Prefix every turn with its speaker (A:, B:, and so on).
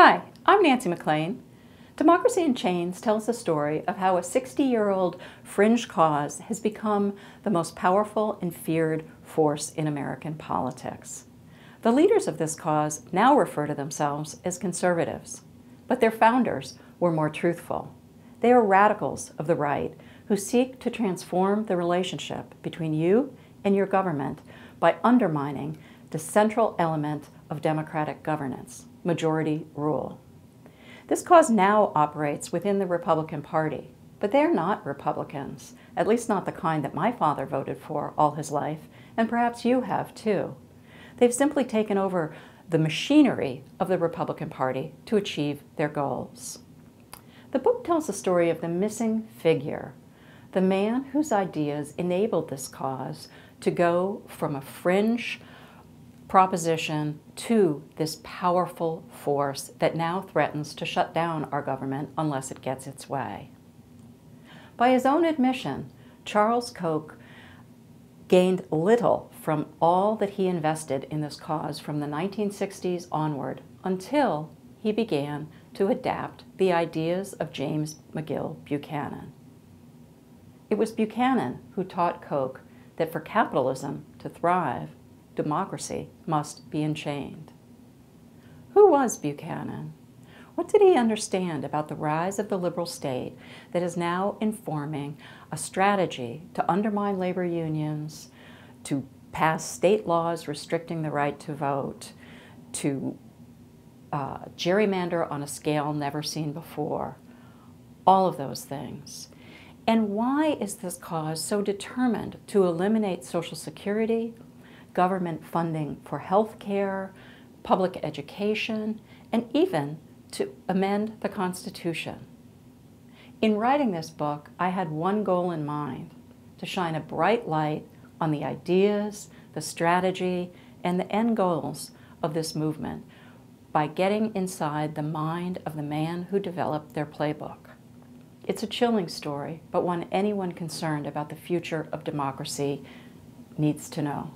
A: I'm Nancy MacLean. Democracy in Chains tells the story of how a 60-year-old fringe cause has become the most powerful and feared force in American politics. The leaders of this cause now refer to themselves as conservatives, but their founders were more truthful. They are radicals of the right who seek to transform the relationship between you and your government by undermining the central element of democratic governance, majority rule. This cause now operates within the Republican Party, but they're not Republicans, at least not the kind that my father voted for all his life, and perhaps you have too. They've simply taken over the machinery of the Republican Party to achieve their goals. The book tells the story of the missing figure, the man whose ideas enabled this cause to go from a fringe proposition to this powerful force that now threatens to shut down our government unless it gets its way. By his own admission, Charles Koch gained little from all that he invested in this cause from the 1960s onward until he began to adapt the ideas of James McGill Buchanan. It was Buchanan who taught Koch that for capitalism to thrive, democracy must be enchained. Who was Buchanan? What did he understand about the rise of the liberal state that is now informing a strategy to undermine labor unions, to pass state laws restricting the right to vote, to uh, gerrymander on a scale never seen before? All of those things. And why is this cause so determined to eliminate Social Security, government funding for health care, public education, and even to amend the Constitution. In writing this book, I had one goal in mind, to shine a bright light on the ideas, the strategy, and the end goals of this movement by getting inside the mind of the man who developed their playbook. It's a chilling story, but one anyone concerned about the future of democracy needs to know.